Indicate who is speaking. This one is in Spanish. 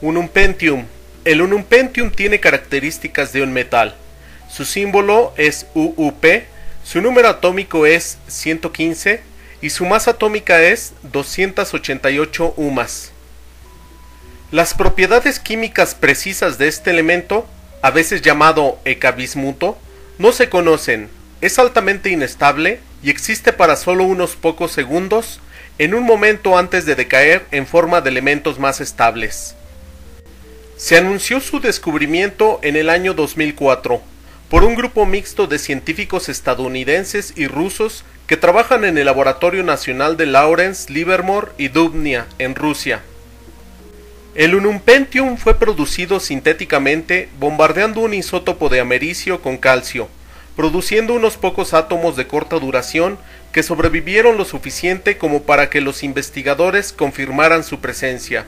Speaker 1: Unum Pentium. El Unum Pentium tiene características de un metal. Su símbolo es UUP, su número atómico es 115 y su masa atómica es 288 UMAS. Las propiedades químicas precisas de este elemento, a veces llamado ecabismuto, no se conocen, es altamente inestable y existe para solo unos pocos segundos en un momento antes de decaer en forma de elementos más estables. Se anunció su descubrimiento en el año 2004 por un grupo mixto de científicos estadounidenses y rusos que trabajan en el Laboratorio Nacional de Lawrence, Livermore y Dubnia, en Rusia. El Pentium fue producido sintéticamente bombardeando un isótopo de americio con calcio, produciendo unos pocos átomos de corta duración que sobrevivieron lo suficiente como para que los investigadores confirmaran su presencia.